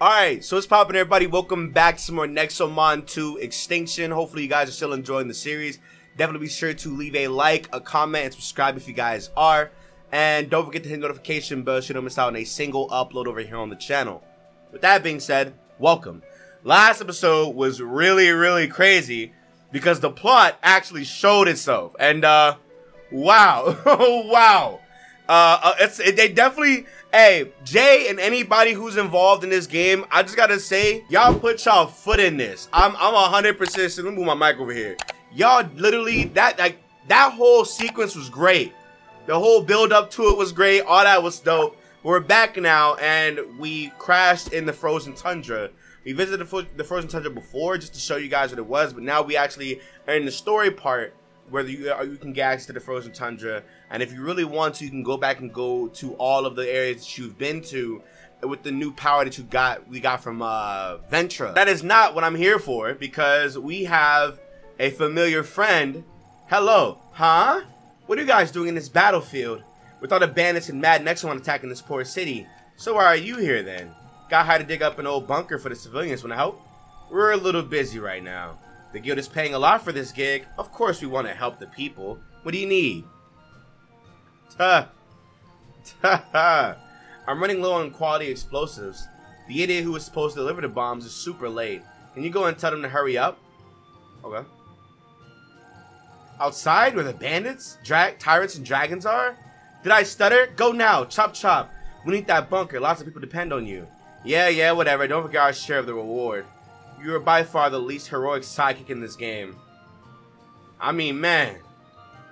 Alright, so what's poppin' everybody? Welcome back to some more Nexomon 2 Extinction. Hopefully you guys are still enjoying the series. Definitely be sure to leave a like, a comment, and subscribe if you guys are. And don't forget to hit the notification bell so you don't miss out on a single upload over here on the channel. With that being said, welcome. Last episode was really, really crazy because the plot actually showed itself. And, uh, wow. Oh, wow. Uh, uh, it's, it, they definitely Hey, Jay and anybody who's involved in this game, I just gotta say, y'all put y'all foot in this. I'm I'm 100%, let me move my mic over here. Y'all literally, that like that whole sequence was great. The whole build up to it was great. All that was dope. We're back now, and we crashed in the frozen tundra. We visited the, the frozen tundra before just to show you guys what it was, but now we actually are in the story part where you, uh, you can access to the frozen tundra and if you really want to, you can go back and go to all of the areas that you've been to with the new power that you got we got from uh, Ventra. That is not what I'm here for because we have a familiar friend. Hello, huh? What are you guys doing in this battlefield with all the bandits and mad Nexomon attacking this poor city? So why are you here then? Got hired to dig up an old bunker for the civilians. Wanna help? We're a little busy right now. The guild is paying a lot for this gig. Of course we want to help the people. What do you need? Ha! Ha I'm running low on quality explosives. The idiot who was supposed to deliver the bombs is super late. Can you go and tell him to hurry up? Okay. Outside where the bandits, dra tyrants, and dragons are? Did I stutter? Go now. Chop chop. We need that bunker. Lots of people depend on you. Yeah, yeah, whatever. Don't forget our share of the reward. You are by far the least heroic sidekick in this game. I mean, man.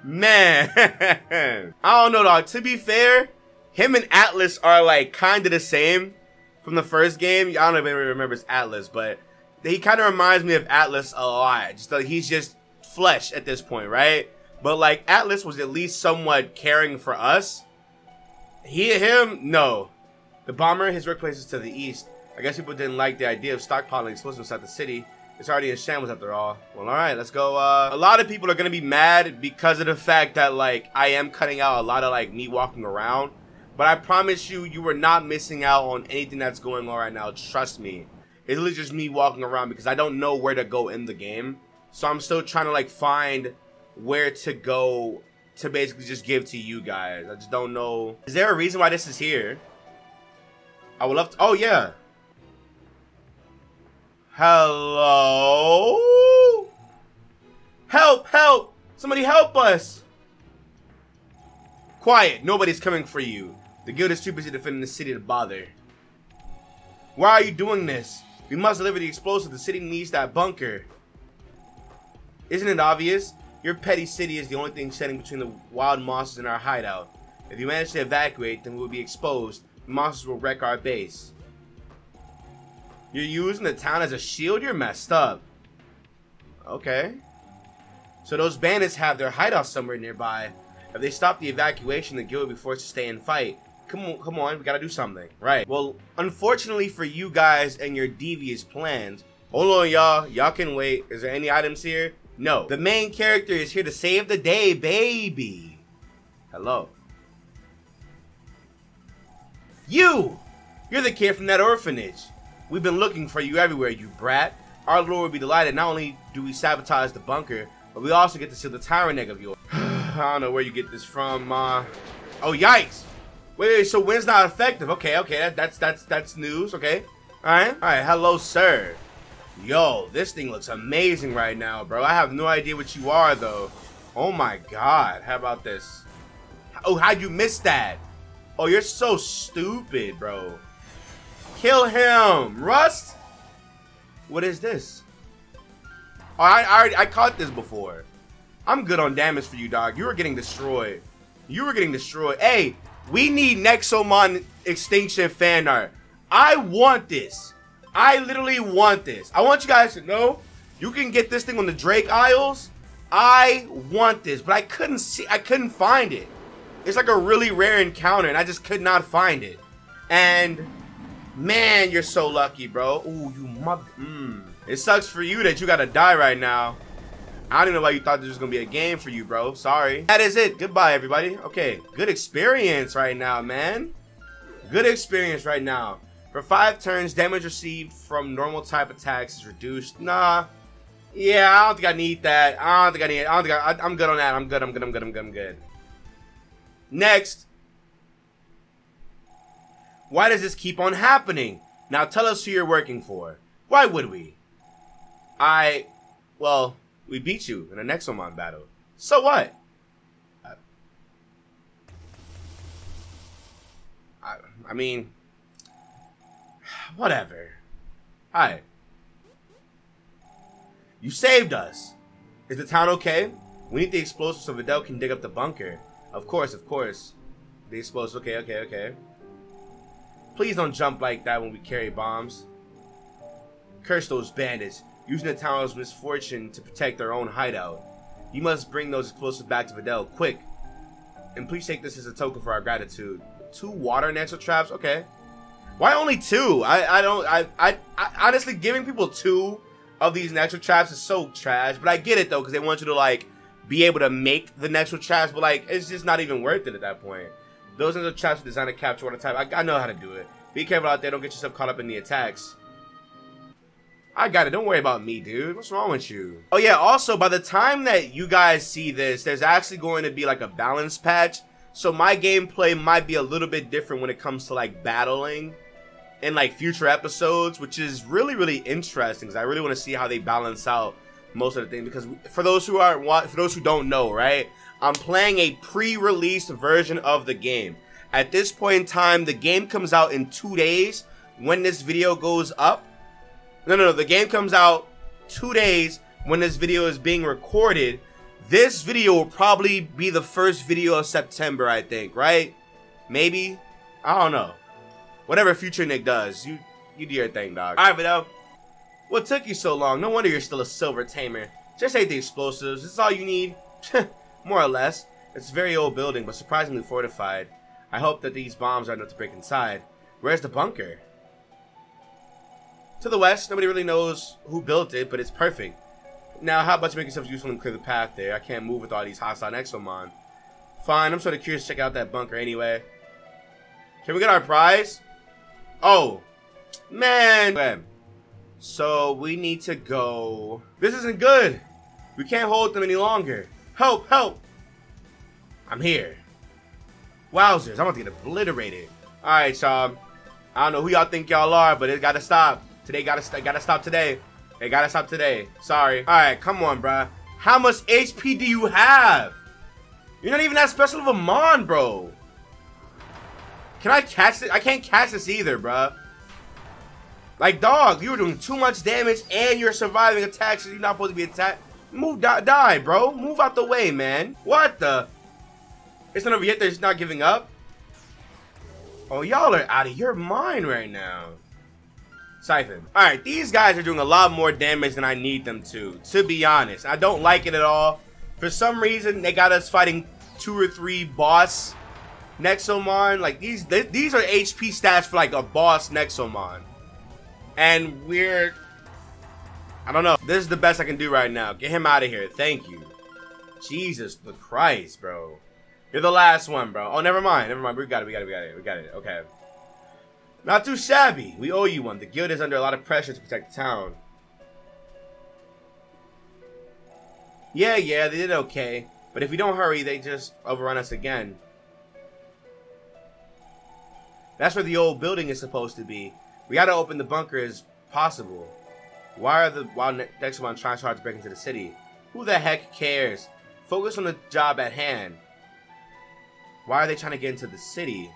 Man, I don't know, dog. To be fair, him and Atlas are like kind of the same from the first game. I don't know if anybody remembers Atlas, but he kind of reminds me of Atlas a lot. Just like he's just flesh at this point, right? But like Atlas was at least somewhat caring for us. He, him, no. The bomber, his workplace is to the east. I guess people didn't like the idea of stockpiling explosives inside the city. It's already in shambles after all. Well, alright, let's go. Uh, a lot of people are to be mad because of the fact that, like, I am cutting out a lot of, like, me walking around. But I promise you, you are not missing out on anything that's going on right now. Trust me. It's literally just me walking around because I don't know where to go in the game. So I'm still trying to, like, find where to go to basically just give to you guys. I just don't know. Is there a reason why this is here? I would love to. Oh, yeah. Hello? Help, help! Somebody help us! Quiet, nobody's coming for you. The guild is too busy defending the city to bother. Why are you doing this? We must deliver the explosive. The city needs that bunker. Isn't it obvious? Your petty city is the only thing standing between the wild monsters and our hideout. If you manage to evacuate, then we'll be exposed. The monsters will wreck our base. You're using the town as a shield? You're messed up. Okay. So those bandits have their hideout somewhere nearby. If they stop the evacuation, the guild will be forced to stay and fight. Come on, come on, we gotta do something. Right. Well, unfortunately for you guys and your devious plans, hold on y'all, y'all can wait. Is there any items here? No. The main character is here to save the day, baby. Hello. You! You're the kid from that orphanage. We've been looking for you everywhere, you brat. Our lord will be delighted. Not only do we sabotage the bunker, but we also get to steal the tyrant egg of yours. I don't know where you get this from, uh... Oh, yikes! Wait, wait, so wind's not effective. Okay, okay, that, that's that's that's news, okay. Alright, alright, hello, sir. Yo, this thing looks amazing right now, bro. I have no idea what you are, though. Oh my god, how about this? Oh, how'd you miss that? Oh, you're so stupid, bro. Kill him! Rust? What is this? Oh, I, I, already, I caught this before. I'm good on damage for you, dog. You were getting destroyed. You were getting destroyed. Hey, we need Nexomon Extinction fan art. I want this. I literally want this. I want you guys to know you can get this thing on the Drake Isles. I want this, but I couldn't see. I couldn't find it. It's like a really rare encounter, and I just could not find it. And Man, you're so lucky, bro. Ooh, you mother. Mm. It sucks for you that you gotta die right now. I don't even know why you thought this was gonna be a game for you, bro. Sorry. That is it. Goodbye, everybody. Okay, good experience right now, man. Good experience right now. For 5 turns, damage received from normal type attacks is reduced. Nah. Yeah, I don't think I need that. I don't think I need it. I don't think I, I, I'm good on that. I'm good, I'm good, I'm good, I'm good, I'm good. Next. Why does this keep on happening? Now tell us who you're working for. Why would we? I... Well, we beat you in a Nexomon battle. So what? I, I mean, whatever. Hi. You saved us. Is the town okay? We need the explosives so Videl can dig up the bunker. Of course, of course. The explosives. Okay, okay, okay. Please don't jump like that when we carry bombs. Curse those bandits, using the town's misfortune to protect their own hideout. You must bring those explosives back to Videl, quick. And please take this as a token for our gratitude. Two water natural traps? Okay. Why only two? I, I don't, I, I, I, honestly, giving people two of these natural traps is so trash. But I get it, though, because they want you to, like, be able to make the natural traps. But, like, it's just not even worth it at that point. Those are the traps are designed to capture water type. I, I know how to do it. Be careful out there. Don't get yourself caught up in the attacks. I got it. Don't worry about me, dude. What's wrong with you? Oh, yeah. Also, by the time that you guys see this, there's actually going to be like a balance patch. So my gameplay might be a little bit different when it comes to like battling in like future episodes, which is really, really interesting because I really want to see how they balance out most of the thing. Because for those who aren't, for those who don't know, right, I'm playing a pre-release version of the game. At this point in time, the game comes out in two days when this video goes up. No, no, no. The game comes out two days when this video is being recorded. This video will probably be the first video of September, I think, right? Maybe? I don't know. Whatever Future Nick does, you you do your thing, dog. Alright, Videl. What took you so long? No wonder you're still a silver tamer. Just ate the explosives. Is all you need. More or less. It's a very old building, but surprisingly fortified. I hope that these bombs aren't enough to break inside. Where's the bunker? To the west, nobody really knows who built it, but it's perfect. Now, how about you make yourself useful and clear the path there? I can't move with all these hostile Nexomon. Fine, I'm sort of curious to check out that bunker anyway. Can we get our prize? Oh, man. So we need to go. This isn't good. We can't hold them any longer. Help, help. I'm here. Wowzers, I'm about to get obliterated. Alright, y'all. I don't know who y'all think y'all are, but it gotta stop. Today gotta, st gotta stop today. It gotta stop today. Sorry. Alright, come on, bruh. How much HP do you have? You're not even that special of a Mon, bro. Can I catch it? I can't catch this either, bruh. Like, dog, you were doing too much damage and you're surviving attacks you're not supposed to be attacked. Move, die, die, bro. Move out the way, man. What the? It's not over yet. They're just not giving up. Oh, y'all are out of your mind right now. Siphon. Alright, these guys are doing a lot more damage than I need them to, to be honest. I don't like it at all. For some reason, they got us fighting two or three boss Nexomon. Like, these these are HP stats for, like, a boss Nexomon. And we're... I don't know. This is the best I can do right now. Get him out of here. Thank you. Jesus the Christ, bro. You're the last one, bro. Oh, never mind. Never mind. We got it. We got it. We got it. We got it. Okay. Not too shabby. We owe you one. The guild is under a lot of pressure to protect the town. Yeah, yeah, they did okay. But if we don't hurry, they just overrun us again. That's where the old building is supposed to be. We gotta open the bunker as possible. Why are the wild Nexomon trying so hard to break into the city? Who the heck cares? Focus on the job at hand. Why are they trying to get into the city?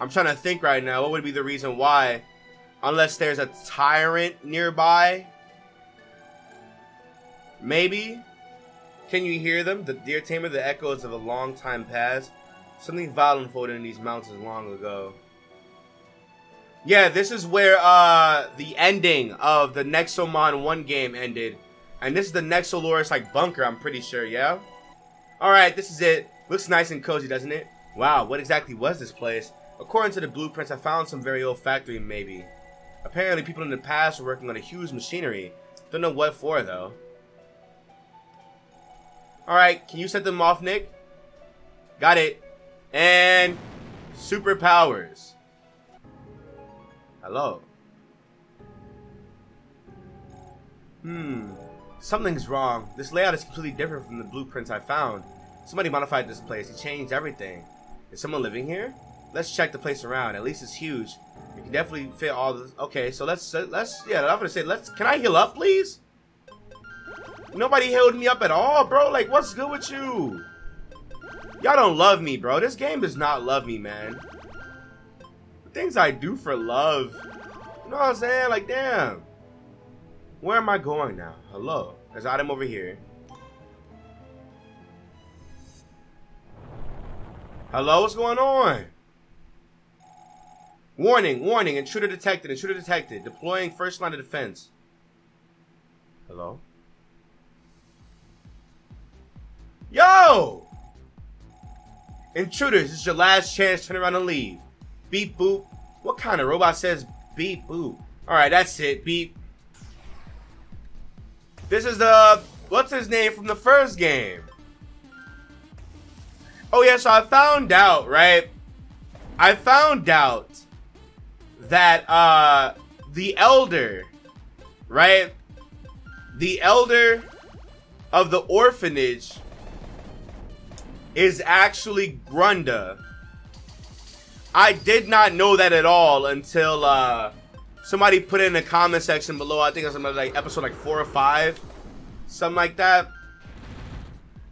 I'm trying to think right now. What would be the reason why? Unless there's a tyrant nearby? Maybe? Can you hear them? The dear tamer, the echoes of a long time past. Something violent unfolded in these mountains long ago. Yeah, this is where uh the ending of the Nexomon 1 game ended. And this is the Nexoloris like bunker, I'm pretty sure, yeah? Alright, this is it. Looks nice and cozy, doesn't it? Wow, what exactly was this place? According to the blueprints, I found some very old factory, maybe. Apparently, people in the past were working on a huge machinery. Don't know what for, though. Alright, can you set them off, Nick? Got it. And... Superpowers. Hello. Hmm. Something's wrong. This layout is completely different from the blueprints I found. Somebody modified this place. He changed everything. Is someone living here? Let's check the place around. At least it's huge. You can definitely fit all this. Okay, so let's let's yeah. I'm gonna say let's. Can I heal up, please? Nobody healed me up at all, bro. Like, what's good with you? Y'all don't love me, bro. This game does not love me, man. Things I do for love. You know what I'm saying? Like, damn. Where am I going now? Hello. There's an item over here. Hello, what's going on? Warning, warning, intruder detected, intruder detected. Deploying first line of defense. Hello? Yo! Intruders, this is your last chance. Turn around and leave. Beep boop. What kind of robot says beep boop? Alright, that's it. Beep. This is the... What's his name from the first game? Oh yeah, so I found out, right? I found out that uh the elder, right? The elder of the orphanage is actually Grunda. I did not know that at all until uh somebody put it in the comment section below. I think it was like episode like four or five, something like that.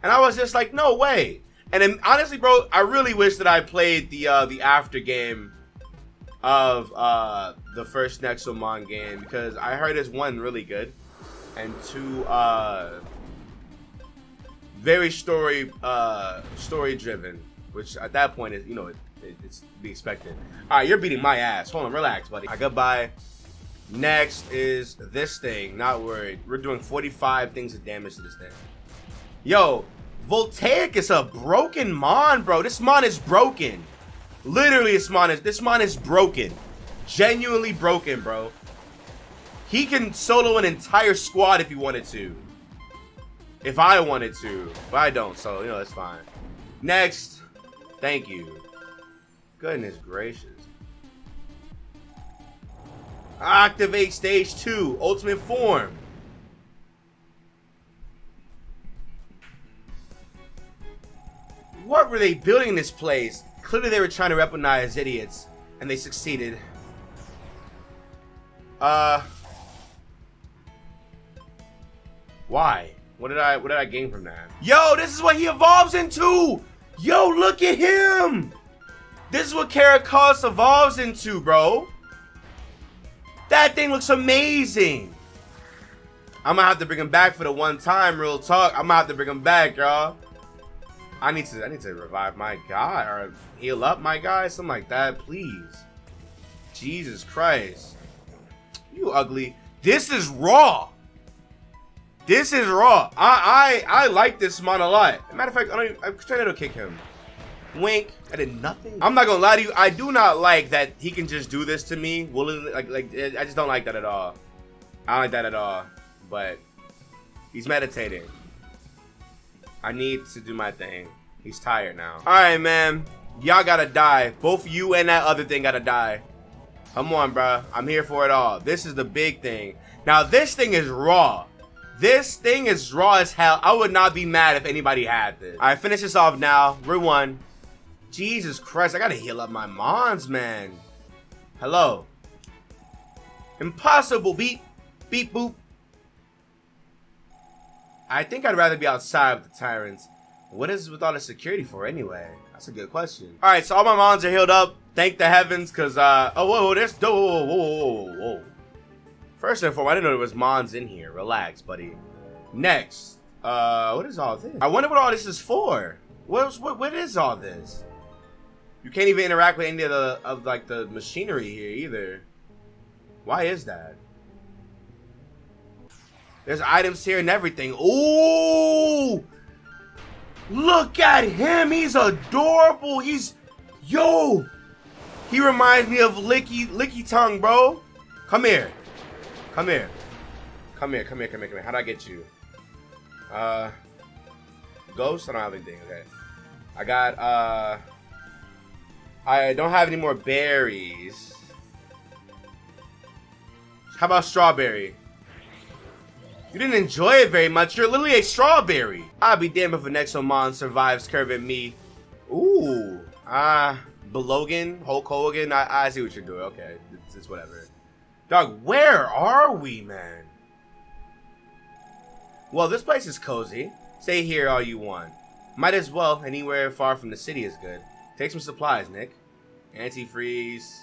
And I was just like, no way. And then, honestly, bro, I really wish that I played the uh, the after game of uh, the first Nexomon game because I heard it's one really good, and two uh, very story uh, story driven, which at that point is you know it, it, it's to be expected. All right, you're beating my ass. Hold on, relax, buddy. I Right, goodbye. Next is this thing. Not worried. We're doing 45 things of damage to this thing. Yo, Voltaic is a broken Mon, bro. This Mon is broken. Literally, this Mon is this Mon is broken. Genuinely broken, bro. He can solo an entire squad if he wanted to. If I wanted to. But I don't, so, you know, that's fine. Next. Thank you. Goodness gracious. Activate stage 2. Ultimate form. What were they building this place? Clearly they were trying to weaponize idiots, and they succeeded. Uh... Why? What did I what did I gain from that? Yo, this is what he evolves into! Yo, look at him! This is what Caracos evolves into, bro. That thing looks amazing. I'm gonna have to bring him back for the one time, real talk. I'm gonna have to bring him back, y'all. I need to I need to revive my guy or heal up my guy, something like that, please. Jesus Christ. You ugly. This is raw. This is raw. I I I like this mon a lot. matter of fact, I don't even, I'm trying to kick him. Wink. I did nothing. I'm not gonna lie to you. I do not like that he can just do this to me. Willingly, like like I just don't like that at all. I don't like that at all. But he's meditating. I need to do my thing. He's tired now. Alright, man. Y'all gotta die. Both you and that other thing gotta die. Come on, bro. I'm here for it all. This is the big thing. Now, this thing is raw. This thing is raw as hell. I would not be mad if anybody had this. Alright, finish this off now. We're one. Jesus Christ, I gotta heal up my mons, man. Hello. Impossible. Beep. Beep boop. I think I'd rather be outside with the tyrants. What is with all the security for anyway? That's a good question. All right, so all my mons are healed up. Thank the heavens, cause uh oh whoa, there's whoa whoa whoa whoa whoa. First and foremost, I didn't know there was mons in here. Relax, buddy. Next, uh, what is all this? I wonder what all this is for. What? What is all this? You can't even interact with any of the of like the machinery here either. Why is that? There's items here and everything. Ooh! Look at him. He's adorable. He's yo. He reminds me of Licky Licky Tongue, bro. Come here. Come here. Come here. Come here. Come here. Come here. How do I get you? Uh, ghost. I don't have anything. Okay. I got uh. I don't have any more berries. How about strawberry? You didn't enjoy it very much. You're literally a strawberry. I'll be damned if a Nexomon survives curving me. Ooh. Ah, uh, Belogan, Hulk Hogan. I, I see what you're doing. Okay, it's, it's whatever. Dog, where are we, man? Well, this place is cozy. Stay here all you want. Might as well. Anywhere far from the city is good. Take some supplies, Nick. Antifreeze.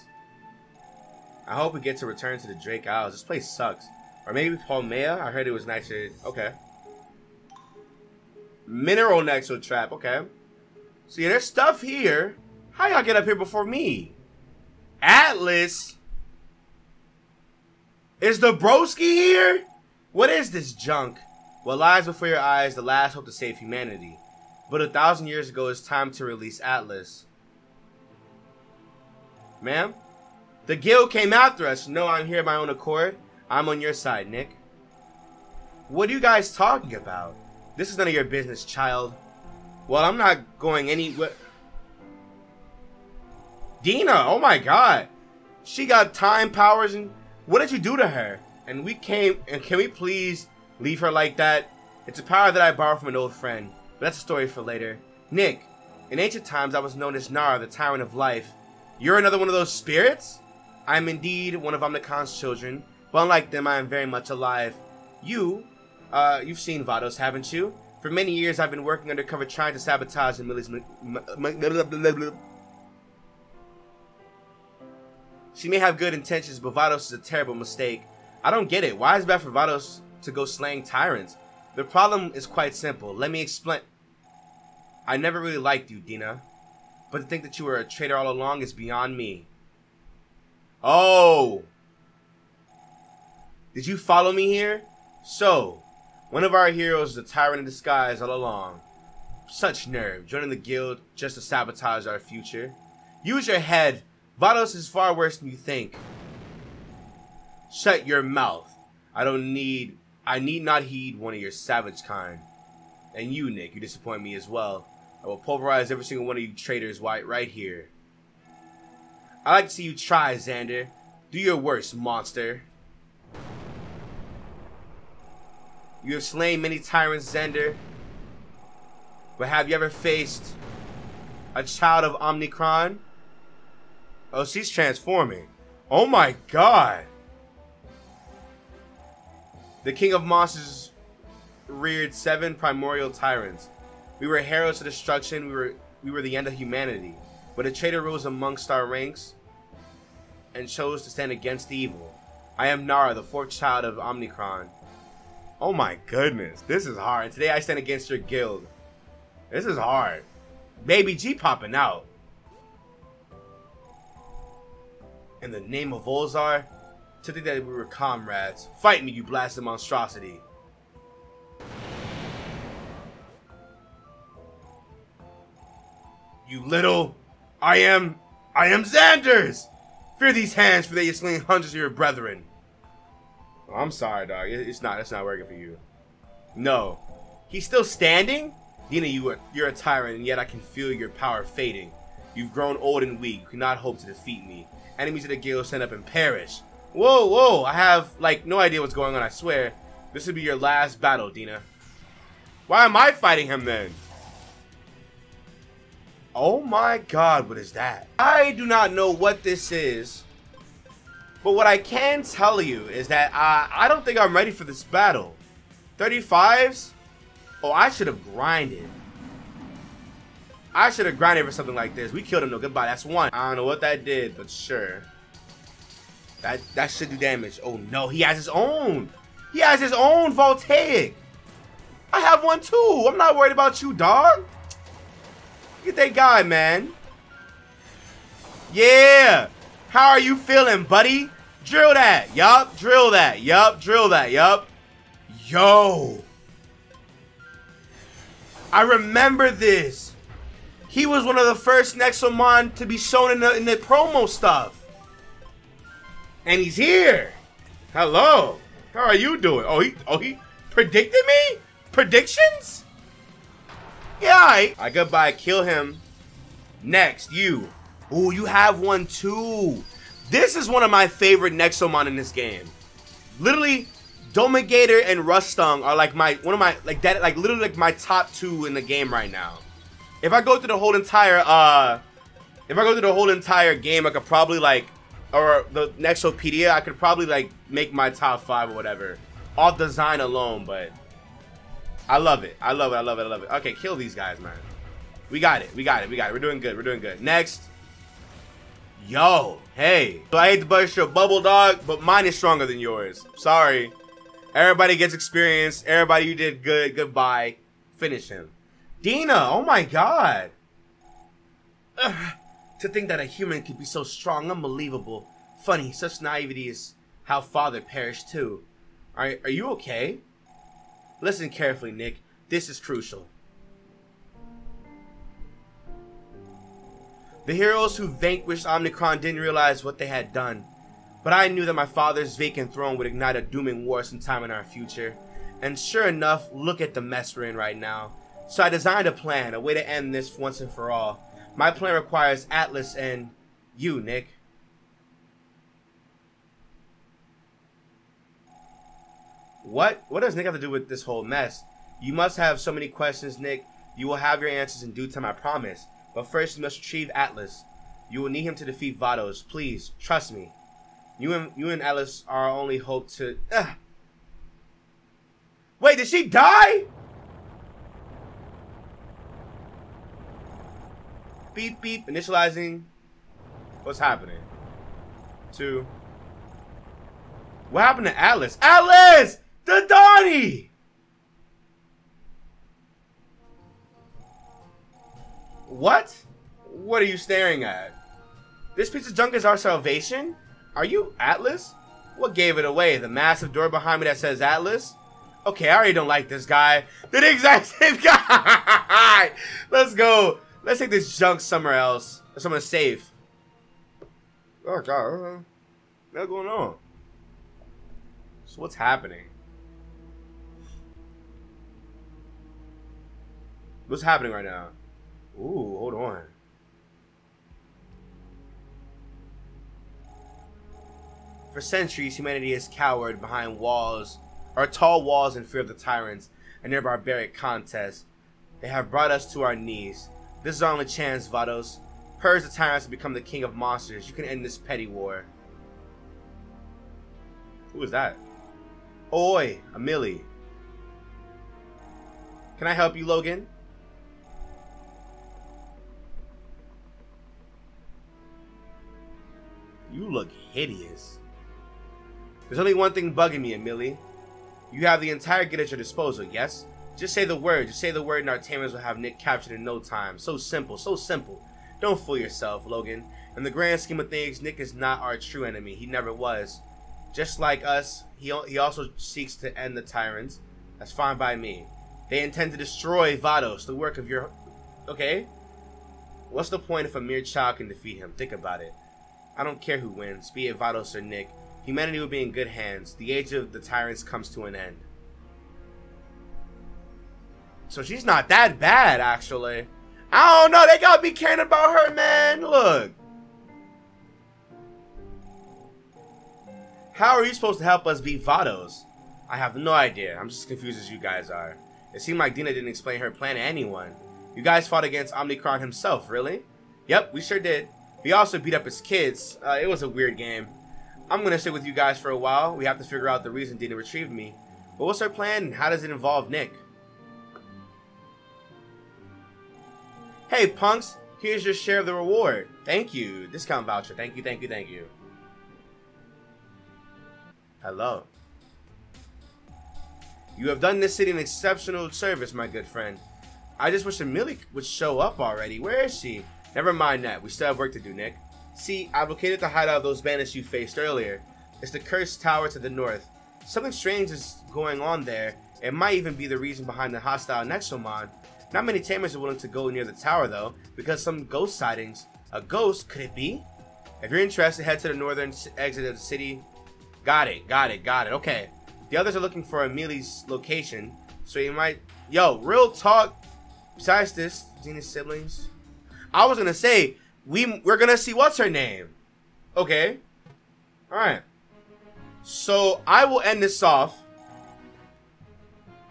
I hope we get to return to the Drake Isles. This place sucks. Or maybe Palmea? I heard it was nicer. Okay. Mineral Nexo Trap. Okay. See, there's stuff here. How y'all get up here before me? Atlas? Is the broski here? What is this junk? What lies before your eyes, the last hope to save humanity. But a thousand years ago, it's time to release Atlas. Ma'am? The guild came after us. No, I'm here of my own accord. I'm on your side, Nick. What are you guys talking about? This is none of your business, child. Well, I'm not going anywhere. Dina, oh my god. She got time powers and what did you do to her? And we came and can we please leave her like that? It's a power that I borrowed from an old friend, but that's a story for later. Nick, in ancient times I was known as Nara, the Tyrant of Life. You're another one of those spirits? I am indeed one of Omnicron's children, but unlike them, I am very much alive. You, uh, you've seen Vados, haven't you? For many years, I've been working undercover trying to sabotage Amelie's... She may have good intentions, but Vados is a terrible mistake. I don't get it. Why is bad for Vados to go slaying tyrants? The problem is quite simple. Let me explain. I never really liked you, Dina. But to think that you were a traitor all along is beyond me. Oh! Did you follow me here? So, one of our heroes is a tyrant in disguise all along. Such nerve, joining the guild just to sabotage our future. Use your head. Vados is far worse than you think. Shut your mouth. I don't need... I need not heed one of your savage kind. And you, Nick, you disappoint me as well. I will pulverize every single one of you traitors right, right here. I like to see you try, Xander. Do your worst, monster. You have slain many tyrants, Xander. But have you ever faced a child of Omnicron? Oh, she's transforming. Oh my god. The king of monsters reared seven primordial tyrants. We were heroes of destruction. We were we were the end of humanity. But a traitor rose amongst our ranks and chose to stand against evil. I am Nara, the fourth child of Omnicron. Oh my goodness, this is hard. Today I stand against your guild. This is hard. Baby G popping out. In the name of Volzar, to think that we were comrades. Fight me, you blasted monstrosity. You little... I am... I am Xander's! Fear these hands, for they have slain hundreds of your brethren. I'm sorry, dog. It's not. It's not working for you. No. He's still standing? Dina, you are, you're a tyrant, and yet I can feel your power fading. You've grown old and weak. You cannot hope to defeat me. Enemies of the guild stand up and perish. Whoa, whoa. I have, like, no idea what's going on, I swear. This will be your last battle, Dina. Why am I fighting him, then? Oh my god, what is that? I do not know what this is. But what I can tell you is that uh, I don't think I'm ready for this battle. 35s? Oh, I should have grinded. I should have grinded for something like this. We killed him, no goodbye. That's one. I don't know what that did, but sure. That that should do damage. Oh no, he has his own. He has his own voltaic. I have one too. I'm not worried about you, dog. Get that guy, man. Yeah. How are you feeling, buddy? Drill that. Yup. Drill that. Yup. Drill that. Yup. Yo. I remember this. He was one of the first Nexomon to be shown in the, in the promo stuff. And he's here. Hello. How are you doing? Oh, he, oh, he predicted me? Predictions? Yeah, I, I goodbye. Kill him. Next, you. Oh, you have one too. This is one of my favorite Nexomon in this game. literally, Dominator and Rustung are like my one of my like that like literally like my top two in the game right now. If I go through the whole entire uh, if I go through the whole entire game, I could probably like, or the Nexopedia, I could probably like make my top five or whatever, off design alone. But I love it. I love it. I love it. I love it. Okay, kill these guys, man. We got it. We got it. We got it. We're doing good. We're doing good. Next. Yo, hey. So I hate to bust your bubble dog, but mine is stronger than yours. Sorry. Everybody gets experience. Everybody, you did good. Goodbye. Finish him. Dina, oh my god. Ugh. To think that a human could be so strong, unbelievable. Funny, such naivety is how father perished too. Are, are you okay? Listen carefully, Nick. This is crucial. The heroes who vanquished Omnicron didn't realize what they had done. But I knew that my father's vacant throne would ignite a dooming war sometime in our future. And sure enough, look at the mess we're in right now. So I designed a plan, a way to end this once and for all. My plan requires Atlas and you, Nick. What? What does Nick have to do with this whole mess? You must have so many questions, Nick. You will have your answers in due time, I promise. But first, you must retrieve Atlas. You will need him to defeat Vados. Please, trust me. You and you and Atlas are our only hope to. Ugh. Wait, did she die? Beep beep. Initializing. What's happening? Two. What happened to Atlas? Atlas! The Donnie! What? What are you staring at? This piece of junk is our salvation? Are you Atlas? What gave it away? The massive door behind me that says Atlas? Okay, I already don't like this guy. The exact same guy! Let's go. Let's take this junk somewhere else. Somewhere safe. Oh, God. What's going on? So what's happening? What's happening right now? Ooh, hold on. For centuries, humanity has cowered behind walls, or tall walls in fear of the tyrants and their barbaric contests. They have brought us to our knees. This is our only chance, Vados. Purge the tyrants and become the king of monsters. You can end this petty war. Who is that? Oi, Amelie. Can I help you, Logan? You look hideous. There's only one thing bugging me, Amelie. You have the entire gate at your disposal, yes? Just say the word. Just say the word and our tamers will have Nick captured in no time. So simple, so simple. Don't fool yourself, Logan. In the grand scheme of things, Nick is not our true enemy. He never was. Just like us, he, he also seeks to end the tyrants. That's fine by me. They intend to destroy Vados, the work of your... Okay? What's the point if a mere child can defeat him? Think about it. I don't care who wins, be it Vados or Nick. Humanity will be in good hands. The age of the tyrants comes to an end. So she's not that bad, actually. I don't know. They gotta be caring about her, man. Look. How are you supposed to help us beat Vados? I have no idea. I'm just confused as you guys are. It seemed like Dina didn't explain her plan to anyone. You guys fought against Omnicron himself, really? Yep, we sure did. We also beat up his kids. Uh, it was a weird game. I'm gonna stay with you guys for a while. We have to figure out the reason Dina retrieved me. But what's her plan and how does it involve Nick? Hey, punks. Here's your share of the reward. Thank you. Discount voucher. Thank you, thank you, thank you. Hello. You have done this city an exceptional service, my good friend. I just wish Amelie would show up already. Where is she? Never mind that. We still have work to do, Nick. See, I've located the hideout of those bandits you faced earlier. It's the cursed tower to the north. Something strange is going on there. It might even be the reason behind the hostile Nexomon. Not many tamers are willing to go near the tower though, because some ghost sightings. A ghost? Could it be? If you're interested, head to the northern exit of the city. Got it, got it, got it. Okay. The others are looking for Amelie's location, so you might... Yo, real talk. Besides this, Dina's siblings, I was gonna say we we're gonna see what's her name. Okay. All right. So I will end this off.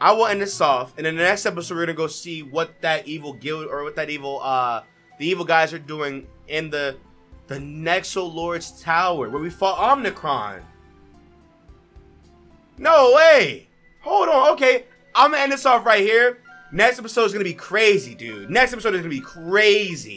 I will end this off, and in the next episode, we're gonna go see what that evil guild or what that evil, uh, the evil guys are doing in the the Nexo Lord's Tower where we fought Omnicron. No way! Hold on, okay. I'm gonna end this off right here. Next episode is gonna be crazy, dude. Next episode is gonna be crazy.